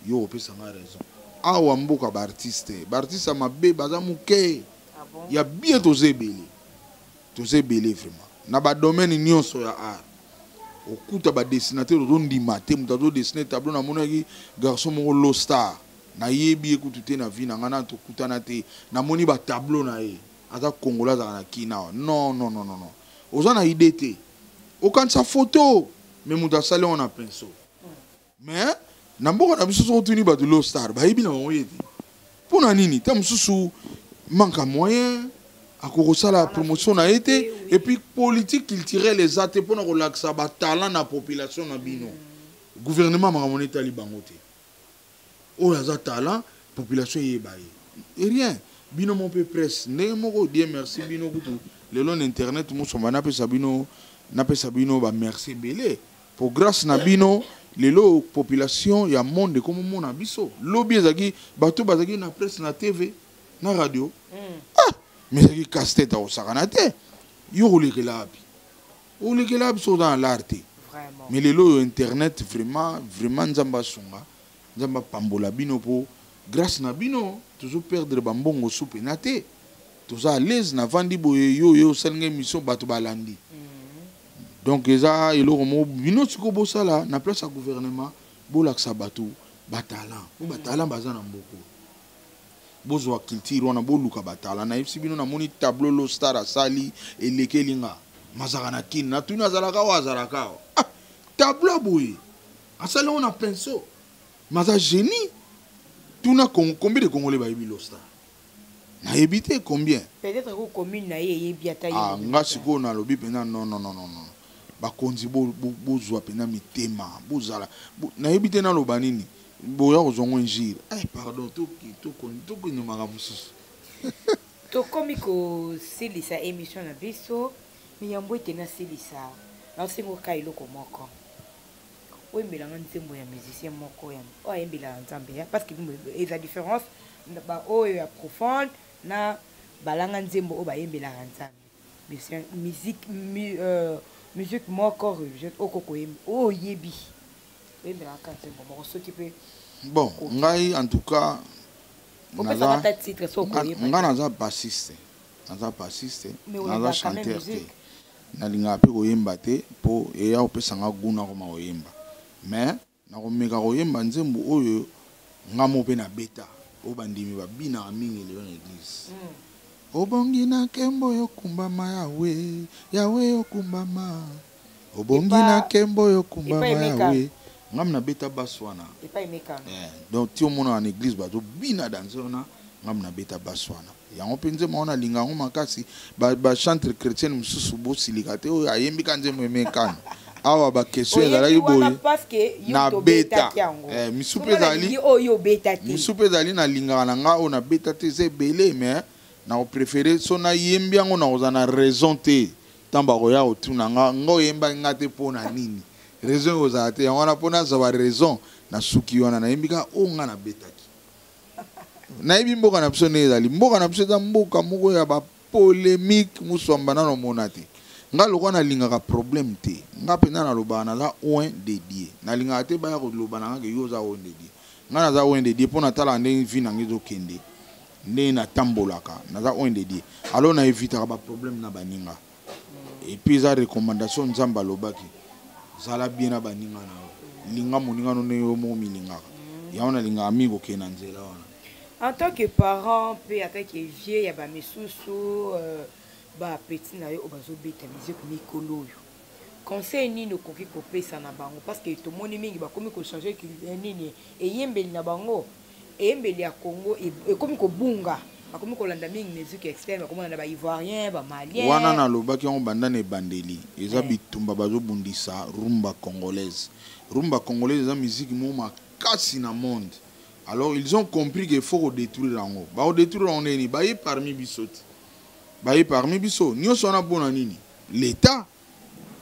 yo opesa nga raison awa mboka baartiste baartiste ya mabe baza moke ah bon? ya bien toza ebele toza ebele vraiment na badomaine nyonso ya art okuta badessinateur ozondima te moto azodessine tableau namonaki garçon moko lostar nayebi ye kutu te na vi na ngai na tokutana te namoni batableau na ye aza congolais azalaka na kin awa non non non non oza na idée te okanisa photo me moto asali yango na pinso mais na mboka na biso soki otuni bato lo star bayebi na bango ye te mpo na nini ntango mosusu manka moyen akoki kosala promotion na ye te epuis politique culturelle eza te mpo na kolakisa batalent na population na bino gouvernement makambo na etali bango te oyo aza talent population eyeba ye et rien bino mo mpe presse ndenge moko die merci bino kutu lelo na internet mosomba napesa bino napesa bino ba merci ebele po grâce na bino lelo population ya monde ekomomona biso lobi ezalaki bato bazalaki na presse na tv na radio mm. ah mais ezalaki casse tete akosakana te yo kolekela wapi olekela biso oza na lar te mais lelo oyo internet vraiment vraiment nzambe asunga nzambe apambola bino mpo grâce na bino tozo perdre bambongo su pena te toza alaise navandi boye yo oye osali nga émission bato balandi mhm. donc eza eloko moko bino sikoyo bosala na place ya gouvernement bolakisa bato batalan mpo batalan baza na mboko bozwa culture wana boluka batala nayebisi bino namoni tableau lostar asali elekeli nga mazaka na kin natuni azalaka awa azalaka awa ah, tableau boye asali yango na pinceau maza génie tuna combien de congolais bayebi lostar nayebi te combien peut-être ko commune na ye eyebi ata ah, nga sikoyo nalobi mpenza non non non non bakonzi bozwa mpenza mitema bozala nayebi te naloba nini boya kozwa ngo injure eh, pardon tokonomaka mosusu tokomi kosilisa émission na biso miyambo ete nasilisa naosengo kaka eloko moko oyembelanga nzembo ya musicien moko oyo ayembelaka nzambe ya parce que eza différence baoyo ya profonde na balanga nzembo oyo bayembelaka nzambe Lucien, musique, mu, euh, musique moko religieuse oko koyemba oyebi oyembela kaka nzembo moko soki mpe bon ngai en tout cas ngai naza bassiste naza bassiste naza chanteur te nalingaka mpe koyemba te mpo eya kopesa nga gout nakoma koyemba mais Nakomeka koyemba nzembo oyo nga moko mpe nabeta, oyo bandimi babinaka mingi lelo na eglise. Obongi na nkembo y'okumbama Yahwe, Yahwe y'okumbama. Obongi na nkembo y'okumbama Yahwe. Nga mpe nabeta basse wana. Donc ti omonaka na eglise bazo bina danse wana, nga mpe nabeta basse wana. yango mpe nzembo yango nalinga yango makasi bachantre chrétienne mosusu bosilika te oyo ayembi ka nzembo emekano awa bakestion ezalaki boye na beta eh, misu mpe ezali misu mpe ezali nalingaka na ngai oyo na beta te eza ebele mais nakoprefere so nayembi yango nakozala na raison te ntango bakoya kotuna nga nga oyembaki nga te mpo na nini raison ekozala te yango wana mpo nazwa ba raison nasuki wana nayembi kaka oyo nga nabetaki nayebi mboka na biso ndenge ezali mboka na biso eza mboka moko ya bapolemike moswamba nano omona te nga lokwa nalingaka problème te nga mpenza nalobaka naza oin de die nalingaka te baya koloba na nga ke yo oza oin de die nga naza oin de die mpo natalaka ndenge vi nanga ezokende ndenge natambolaka naza oin de die alors na evitaka baproblème na baninga et puis eza recommandation nzambe alobaki zala bien na baninga na yo linga moninga no ndenge yo moko milingaka yango nalingaka mingi kokende na nzela wana en tant que parent mpe en tant que vieux ya bamisusu euh, bapeti na yo oyo bazobeta musique mikolo oyo conseil nini okoki kopesa na bango parce que tomoni mingi bakomi kochange eh, nini eyembeli na bango eyembeli ya congo ekomi kobunga bakomi kolanda mingi musique ya expert bakomona na baivoirien bamalien wana nalobaki yango banda na ebandeli eza eh. bitumba bazobundisa rumba congolaise rumba congolaise eza miziki moko makasi na monde alors ils ont compris que faut kodétruire yango bakodétruire yango ndeni baye parmi biso te baye parmi biso nyonso wana mpo na nini l'état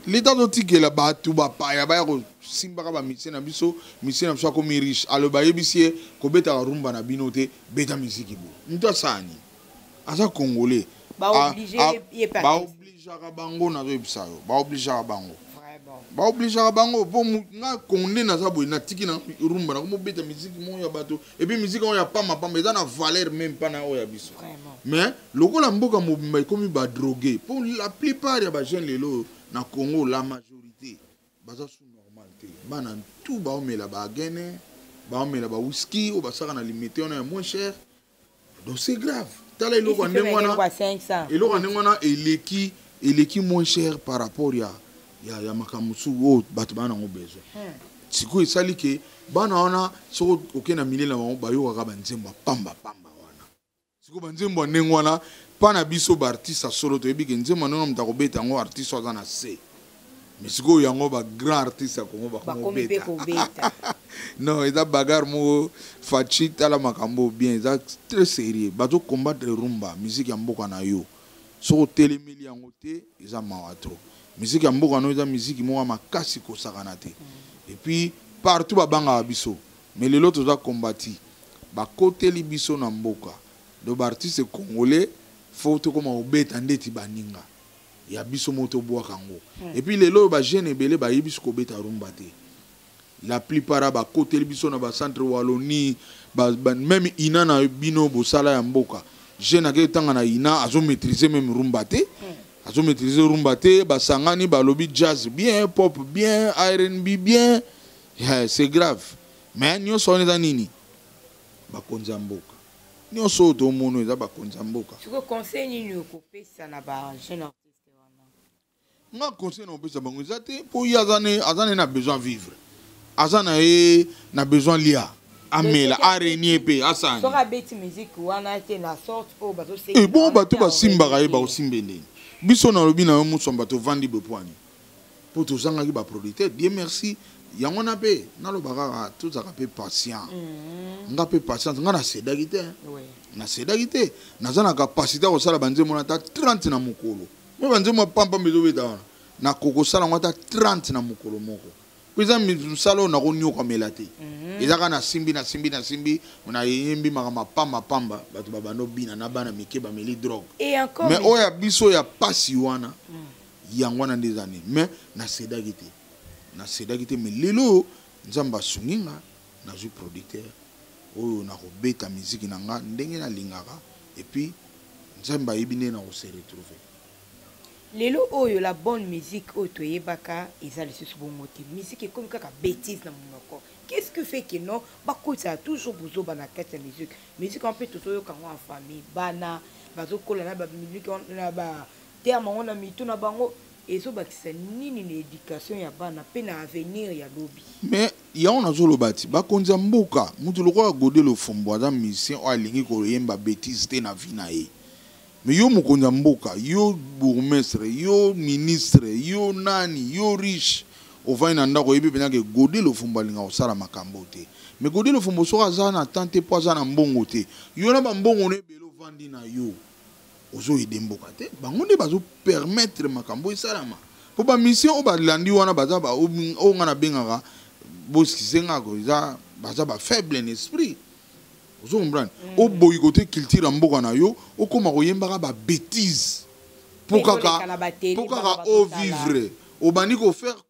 leta azotikela bato bapaya baya kosimbaka bamisie na biso misie na biso akomi riche aloba ayebisi ye kobetaka rumba na bino te beta miziki bo moto asani aza congolais baobligeaka bango nazoyebisa yo baobligeaka bango baobligeaka bango mpo nga congolais naza boye natiki na rumba nakomobeta miziki moko ya bato et puis musique oyo ya pamba pamba eza na valeur même pas na oyo ya biso mais lokola mboka mobimba ekomi ba drogue pour la plupart ya ba jeune lelo na congo la majorité baza sous normal te bana tout baomela ba agene baomela ba whisky oyo basalaka na limete wana ya moins cher donc c'est grave tala eloko ya ndenge wana eloko ya ndenge wana eleki eleki moins cher par rapport ya ya, ya makambo mosusu oyo bato baa nango besoin hmm. sikoyo esali ke bana wana soko oke na milie na bango bayokaka banzembo ya pambapamba wana sikoyo banzembo ya ndenge wana mpa na biso baartiste ya solo toyebi ke nzembo ya ndenge wana moto akobeta yango artiste oyo aza na se mais sikoyo yango ba grand artiste ya congo bakomi mpe kobeta non eza bagarre moko faci tala makambo bien eza très sérieux bazo combattre rumba musique ya mboka na yo soki otelemeli yango te eza mawa trop musique ya mboka na yo eza musique moko ya makasi kosakana te mm. et puis partout babangaka biso mais lelo toza combati bakoteli biso na mboka do baartiste congolais fo tokoma kobeta ndeti baninga ya biso moko tobwaka yango et puis lelo oyo bajeune ebele bayebi so kobeta rumba te la plupart ya bakoteli biso na bacentre waloni ba, ba, meme ina na bino bosala ya mboka jeune akei tanga na ina azo maîtrise meme rumba te hmm. azo maîtrise rumba te basangani balobi jazz bien pop bien rnb bien yeah, c'est grave mais nyonso wana eza nini bakonzi ya mboka nionso oyo tomono eza bakonzi ya mboka siko conseil nini okopesa na ba jeune artiste wana nga conseil nakopesa bango eza te mpo ye aza ne na besoin vivre aza na ye na besoin lia amela arenie mpe asaanisoki abeti miziki wana te na sorte oyo bazoebongo eh, bato basimbaka ye bakosimba endeni biso nalobi na yo musomba tovandi bopwani mpo tozangaki ba producteur die merci yango na mpe naloba kaka tozalaka mpe patient mm. nga mpe patience nga nasedaki te nasedaki te naza na kapasité ya kosala banzembo na ata 30 na mokolo moi banzembo ya pampamba ezobeta wana nakokosala yango ata 30 na mokolo moko mpo eza mosala oyo nakonyokwamela te mhm. eza kaka nasimbi nasimbi nasimbi nayembi makambo apamba pamba bato babanda obina na bana mike bameli drogue mais oyo ya biso ya mpasi wana mm. yango wana nde eza nini mais nasedaki te nasedaki te mais lelo oyo nzambe asungi nga nazwi producteur oyo nakobeta miziki na nga ndenge nalingaka epuis nzambe ayebi nde nakose retrouve lelo oyo la bonne musique oyo toyebaka eza lisusu bongo te musique ekomi kaka bétise na monoko qu'est-ce que fait que non bakotisaka toujours bozoba na kati ya musique musique wana mpe tozoyoka yango en famille bana bazokola na baminike na ba Terme yango na mitu na bango ezobakisa nini na education ya bana pe na avenir ya lobi? Mais yango nazoloba ti bakonzi ya mboka mutu lokola Gode Lofombo aza musicien oyo alingi koyemba betise te na vie na ye mais yo mokonzi ya mboka yo bourgmestre yo ministre yo nani yo riche ovandi na ndako oyebi mpenza ke Gode Lofombo alinga kosala makambo te mais Gode Lofombo soki aza na temps te mpo aza na mbongo te yo na bambongo na ebele ovandi na yo ozo aide mboka te bango nde bazo permettre makambo esalama mpo bamisien oyo balandi wana baza oyo ngai nabengaka boskise ngai ko eza baza bafaible na esprit ozo comprendre mm. oboyi kote culture ya mboka na yo okóma koyembaka babétise mpo kaka mpo kaka ovivre obandi kofaire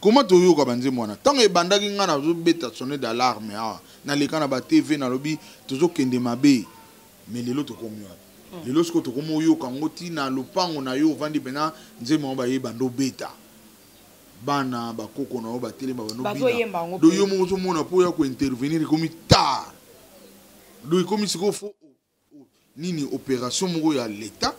Comment toyoka ba nzembo wana? Tango ebandaki nga nazo beta sonne d'alarme awa. Naleka na ba TV nalobi tozo kende mabe. Mais lelo tokomi wapi? Hmm. Lelo siko tokomi oyoka ngo ti na lopango na yo ovandi pena nzembo yango baye bando beta. Bana bakoko na yo batelema bando bina. Do yo moko ozomona po ya ko intervenir ekomi tard. Do ekomi siko fo nini operation moko ya leta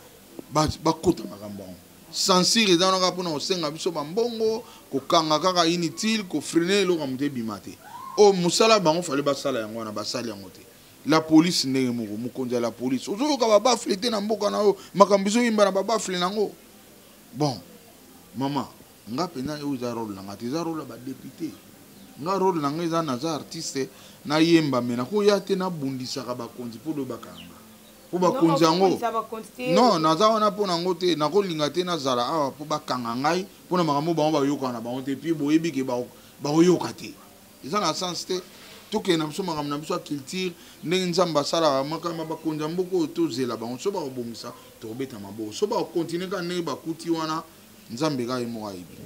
bakota makambo yango sansire eza wana kaka mpona kosenga biso bambongo kokanga kaka inutile kofrene eloko ya moto ebima te o oh, mosala bango fale basala yango wana basali yango te la police ndenge moko mokonzi ya la police ozoyoka babafle te na mboka na yo makambo ezoyimba na babafle na yango bon mama nga pena oyo eza role na nga te eza role ya badepute nga role na nga eza naza artiste nayemba me nakoya te nabundisaka bakonzi mpo lobaka yanga mpo bakonzi yango non naza wana mpo na yango te nakolinga te nazala awa mpo bakanga ngai mpo na makambo bango bayokaka na bango te mpe boyebi ke bakoyoka te eza na sens te tokende na biso makambo na biso ya culture ndenge nzambe asalaka makambo ya bakonzi ya mboka oyo tozela bango so bakobongisa tokobeta maboko so bakokontinue kaka ndenge bakuti wana nzambe kaka ye moko ayebi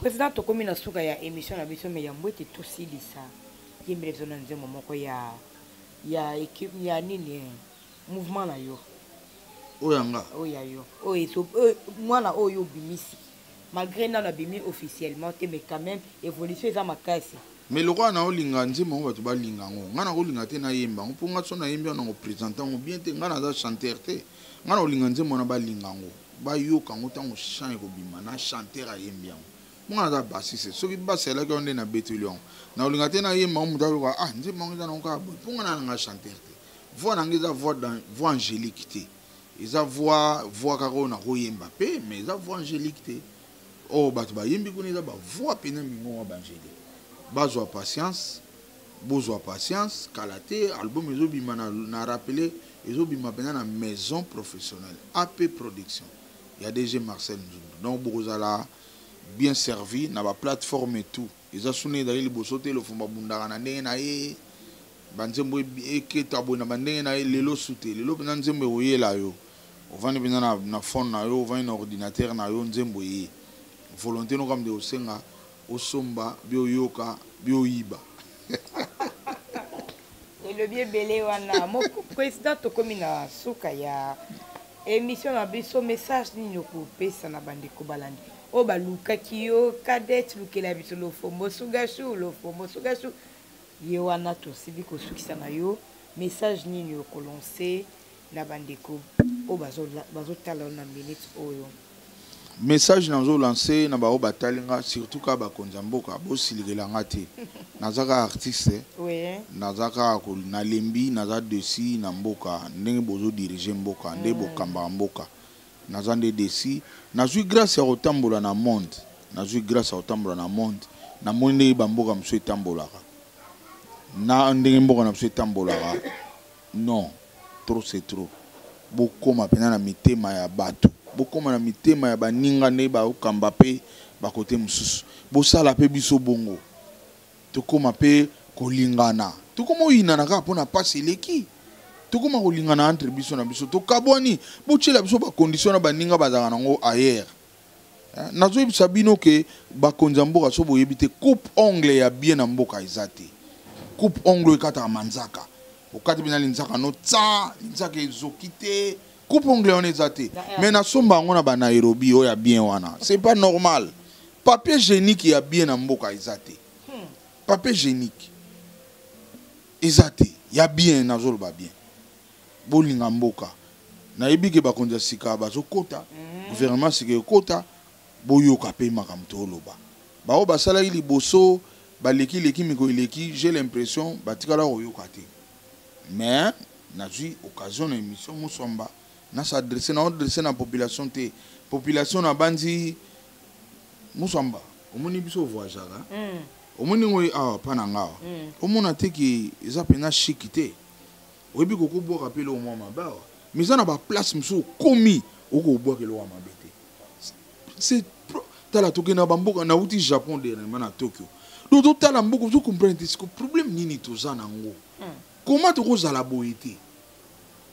président tokomi na suka ya émission na biso me ya mbwete tosilisa yembela biso na nzembo moko ya ya équipe ya nini eh, mouvement na yo oyo ya nga oyo ya yo oyo ezo oyo- mwana oyo obimisi malgré nano abimi officiellement te mais quand même évolution eza makasi mais lokola naolinga nzembo yango bato balinga yango ngai nakolinga te nayemba yango mpo ngai so nayembi yango nakopresente yango bien te ngai naza chanteur te ngai nakolinga nzembo wana balinga yango bayoka yango ntango chant ekobima na chanteur ayembi yango moko naza basiste soki basi alaki yango nde nabeteli yango nakolinga te nayemba yango moto aloka ah nzemba yango eza nango kaka boye mpo nga na nanga chanteur te voix nange eza voix voix angélique te eza voix voix kaka oyo nakoyemba mpe mais eza voix angélique te oyo oh, bato bayembi kuna eza bavoix mpenza mingongo ya baangélique bazwa patience Bozwa patience kala te album ezo bima na rappeler ezo bima penza na maison professionnelle AP production ya DG Marcel Nzundu donc bokozala bien servi na ba plateforme et tout eza sous ndenge ezali liboso te lofombo abundaka na ndenge na ye ba nzembo eketa aboye na ba ndenge na ye lelo sous te lelo penza nzembo ekoyela yo ovandi penza na, na phone na yo ovandi na ordinateur na yo nzembo eye volonté nokamde osenga Osomba bi oyoka bi oyiba. Elobi ebele wana. Mon president tokomi na suka ya emission na biso message nini okopesa na bandeko balandi oyo balukaki yo cadet lukela biso lofombo sugashu lofombo sugashu ye wana tosili kosukisa na yo message nini okolonse na bandeko oyo bazotala yo na minute oyo message nazo lance na baoyo batali nga surtout kaka bakonzi ya mboka bosilikela nga te naza kaka artiste naza kaka nalembi naza desi na mboka ndenge bozodirige mboka nde mm. bokambaka mboka naza nde desi nazwi grâce ya kotambola na monde nazwi grâce ya kotambola na monde namoni ndenge bamboka mosusu etambolaka na ndenge mboka na biso etambolaka Non trop c'est trop bokoma pena na mitema ya batu bokoma na mitema ya baninga nde bakamba pe ba cote mususu bosala pe biso bongo tokoma pe kolingana tokoma oyinana kaka pona pasi eleki tokoma kolingana entre biso na biso tokabwani botiela biso ba condition na baninga bazalaka nango ailleurs Hein? nazoyebisa bino ke bakonzi ya mboka so boyebi te coupe ongle ya bien na mboka eza te coupe ongle ekataka manzaka okati bina linzaka no tsa linzaka ezoki te coupe ongle wana eza te mais nasomba yango na banairobi oyo ya bien wana c'est pas normal papier génique ya bien na mboka eza te hmm. papier génique eza te ya bien nazoloba bien bolinga mboka nayebi ke bakonzi ya sika bazokota mhm. gouvernement sika ekota boyoka mpe makambo tooloba baoyo basalaki liboso baleki leki miko eleki j'ai l'impression batikala koyoka te mais nazwi occasion na émission mosomba nasadresse na odresse na population te population nabanzi mosomba omoni biso voyagaka mm. omoni ngoi awa mpa na nga awa mm. omona te ke eza mpenza shiki te Oyebi koko bwaka mpe eloko mwa mabe awa mais eza na ba place mosusu okomi okobwaka eloko ya mabe te c'est tala tokende na bamboka nauti japon dernièrement na tokyo donc totala mboka ozo comprendre te siko problème nini toza na yango hmm. koma tokozala boye te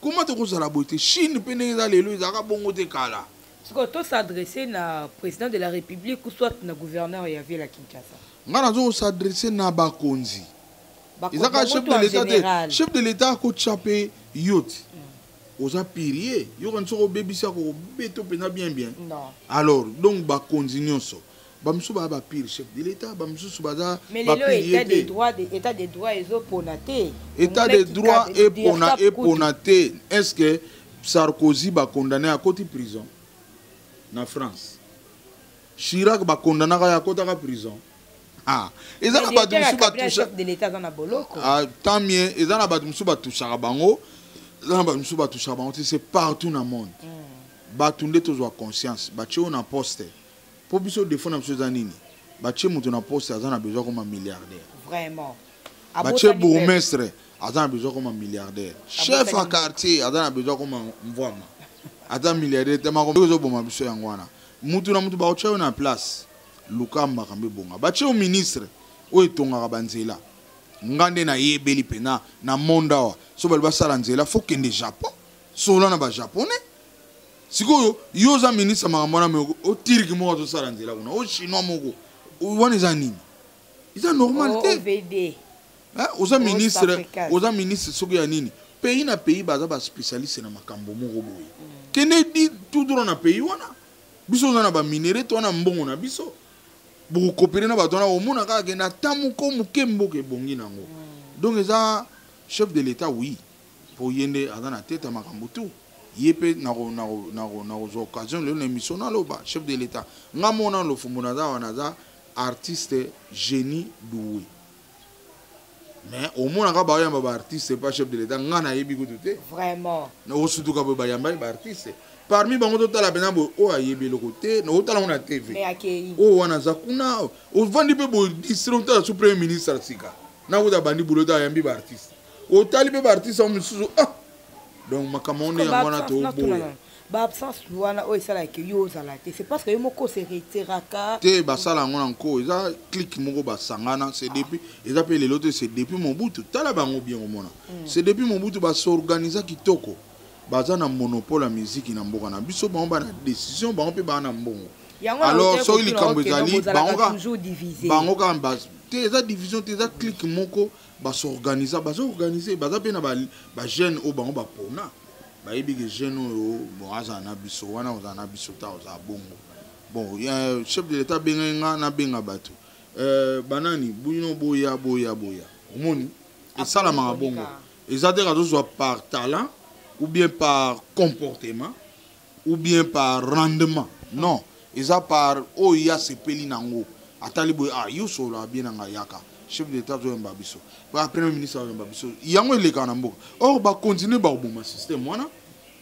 koma tokozala boye te chine mpe ndenge eza lelo ezalaka bongo te kala sikoyo to s'adresse na président de la république ou soit na gouverneur ya ville ya kinshasa ngai nazo kosadresse na bakonzi eza kaka chef de l'état te chef de l'état akotya mpe yo te mm. oza pirie yokani soki obebisi akokobeta mpenza bien bien alors donc bakonzi nyonso bamosusu baa bapire chef de l'état bamosusu baza état de droit etat de droit epona te epona te est ce que sarkozy bacondamne akoti prison na france chirac bacondanaka ye akotaka prison Ah, eza na bato mosusu batusha ah, tant mieux eza na bato mosusu batushaka bango eza na bato mosusu batushaka bango te c'est partout na monde hmm. bato nde tozwa conscience batye oyo na poste mpo biso defo na biso eza nini batye moto na poste aza na besoin koma milliardaire vraiment batye bourgmestre aza na besoin koma milliardaire chef ya quartier aza na besoin koma mvwama aza milliardaire te makomi ozoboma biso yango wana mutu na mutu bakotya yo na place luka makambo ebonga batye yo ministre oyo etongaka banzela nga nde nayebeli mpena na monde awa so bali basala nzela fo kende japon sola na bajaponais sikoyo yo oza ministre makambo wana me otirki moko azosala nzela kuna o chinois moko wana eza nini eza normal oh, te oza ministre oza ministre soki ya nini pays na pays baza baspecialiste na makambo moko boye mm. kende di tout droit na pays wana biso oza na ba minerais to na mbongo na biso bokokopere na bato wana omona kaka ke na ta moko moke mboka ebongi na yango donc eza chef de l'état oui mpo ye nde aza na tete ya makambo tu ye mpe nakozwa occasion lelo na émission naloba chef de l'état nga mona lofumbu naza wana aza artiste génie doué mais omonaka baoyamba baartiste pa chef de l'état ngai nayebi kutu te vraiment nakosutuka boye bayamba ye baartiste parmi bango totala mpena boye oyo ayebi eloko te naotala ngo na tv oyo wana aza kuna ovandi mpe boye distre otala so premier ministre ya sika nakuta bandi bulo te ayambi baartiste otali mpe baartiste yango mosusu ah donc makambo yango nde yango wana toboya ba absence wana oyo esalaka ke yo ozala te c'est parce que yo moko oseretiraka te basala yango na nko eza clique moko basangana c'est depuis eza mpe lelo te c'est depuis mobutu tala bango bien komona mm. c'est depuis mobutu basorganisa kitoko baza na monopole ya miziki na mboka na biso bango bana décision bango mpe baa na mbongo alors soki likambo ezali bango kaka te eza division te eza clique moko mm. ba s'organisa baza organise baza mpe na bajeune oyo bango bapona bayebi ke jeune oyo bon azala na biso wana ozala na biso ta ozala bongo bon euh, chef de l'état abengaki nga nabenga bato euh, banani bino boya boya boya omoni esalamaka bongo eza te kazozwa par talent ou bien par comportement ou bien par rendement non eza par oyo ye asepeli na yango atali boye ah yo solo abie na ngai yaka chef de etat zoyamba biso ba premier ministre azoyamba biso yango elekaka na mboka or bakontinue bakoboma système wana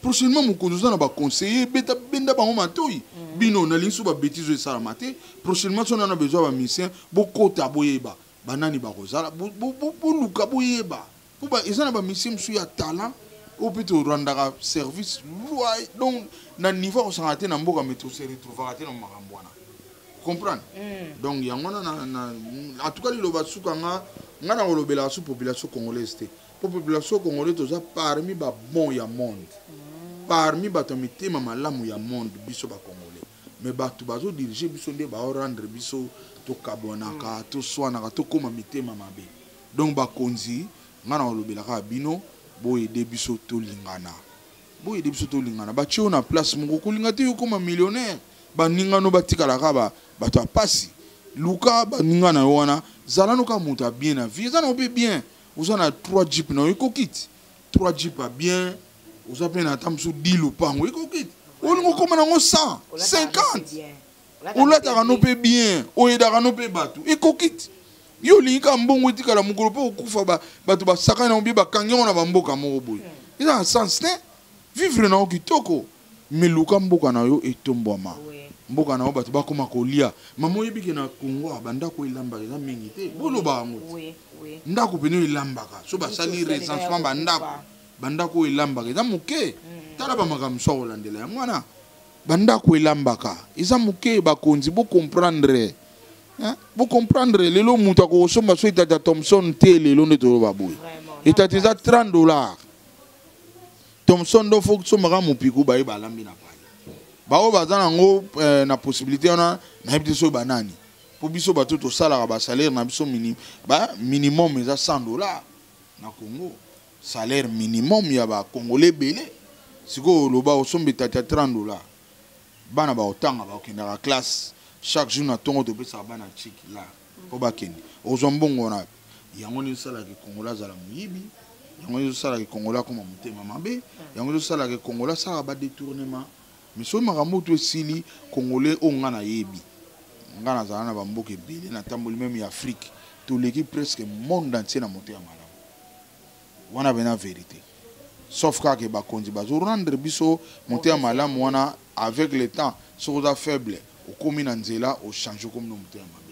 prochainement mokonzi oza na baconseiller beta benda bango matoi mm. bino nalingi so babetise oyo esalama te prochainement so nana besoin bamisien bokota boyeba banani bakozala boluka boyeba po ba eza na ba musiciens mosusu ya talent oyo mpe torandaka service lwa donc na niveau akosangana te na mboka me tose retrouvaka te na makambo wana comprendre mm. donc yango wana na, na, en tout cas liloba suka nga nga na kolobelaka su population congolaise te mpo population congolaise toza parmi babon ya monde mm. parmi bato ya mitema malamu ya monde biso bacongolais mais bato bazodirige biso nde baorendre biso tokabwanaka mm. toswanaka tokóma mitema mabe Donc ba konzi nga nako lobela kaka bino bo aide biso to lingana bo aide biso to lingana ba tie yo na place moko ko linga te yo koma millionnaire ba ninga no ba tikala kaka ba bato ya pasi luka ba ninga na yo wana zala no kaka moto ya bien na vie eza na yo pe bien oza na 3 jeep na yo ekoki ti 3 jeep ya bien oza pe na ata mosusu 10 lopango ekoki ti olingo koma na ngo 100 50 olataka no mpe bien oyedaka no mpe bato ekoki ti yo olingi kaka mbongo etikala mokolo mpe okufa bato basakani yango bie bakangi yango na bamboka moko boye eza na sens te vivre na yo kitoko meluka mboka na yo etombwama mboka na yo bato bakoma kolia mama oyebi ke na congo ah, bandako elambaka eza mingi te boloba yango ndako pene oyo elambaka so basali recensement bandako bandako oyo elambaka eza moke mm. tala bamakambo mosusu akolandela yango wana bandako elambaka eza moke bakonzi bocomprendre bocomprendre lelo moto akokosomba so etata thomson te lelo nde toloba boye etata eza 30 dollar thomson ndo fo sombaka mopiku baye balambi na pai baoyo baza nango eh, na possibilité wana nayebi te soki banani mpo biso bato tosalaka basalaire na biso minimum eza 100 dollar na congo Salaire minimum ya ba congolais ebele sikoyo oloba osombe tati ya 30 dollars bana bakotanga bakokendaka classe chaque jour na ntongo topesaka bana chiki la mpo bakende ozwa mbongo wana wapi yango nini esalaki kongola azala moyibi yango nini ezosalaki kongola akoma motema mabe yango ezosalaki kongola asalaka badetournement Miso makambo tout esili congolais oyo nga nayebi nga nazala na ba mboka ebele na tamboli meme ya Afrique toleki presque monde entier na moto ya malamu wana bena verite sauf kaka ke bakonzi bazo rendre biso moto ya malamu wana avec le temps soki oza faible okomi na nzela ochange okomi na moto ya malamu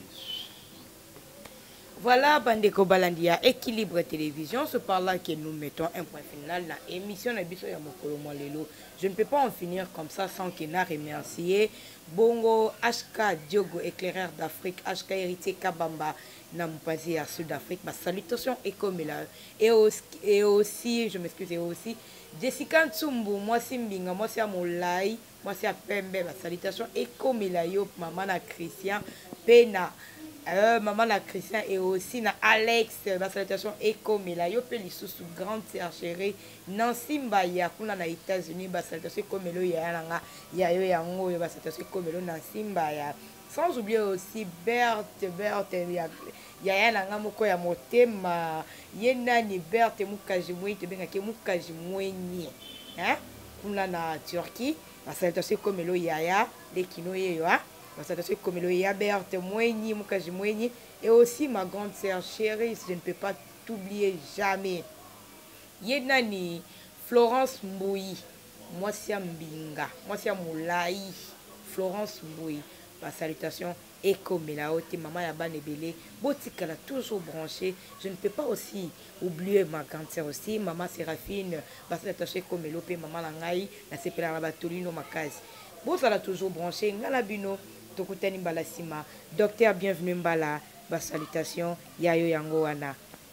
Voilà bandeko balandi ya Equilibre Télévision, ce par là que nous mettons un point final na émission na biso ya mokolo mwa lelo. Je ne peux pas en finir comme ça sans que na remercier Bongo HK Diogo éclaireur d'Afrique, HK héritier Kabamba na mopanzi ya Sud Afrique. Ba salutations ekomela et aussi, et aussi je m'excuse et aussi Jessica Ntsumbu, mwasi mbinga, mwasi ya molai mwasi ya pembe ba salutation ekomela yo mama na christian mpe na euh, mama na christian et aussi na alex ba salutation ekomela yo mpe lisusu grande sœur chérie nansi mbaya kuna na états-unis ba salutation ekomela yo yaya na nga ya yo yango oyo ba salutation ekomela yo nansi mbaya sans oublier aussi Berthe Berthe ya yaya na nga moko ya motema ye nani Berthe Mukaji Mwenye tobengaki Mukaji Mwenye hein kuna na Turquie na salutation ekomelo yaya de kino yeyo hein na salutation ekomelo ya Berthe Mwenye Mukaji Mwenye et aussi ma grande sœur chérie je ne peux pas t'oublier jamais ye nani Florence Mbuyi, mwasi ya mbinga, mwasi ya molayi. Florence Mbuyi, ba salutations ekomela yo te mama ya bana ebele botikala toujours branché je ne peux pas aussi oublier ma grande sœur aussi mama Séraphine ba salutations ekomela yo mpe mama na ngai nasepelaka na batolino makasi bozala toujours branché ngai na bino tokutani mbala nsima docteur bienvenue mbala ba salutations ya yo yango wana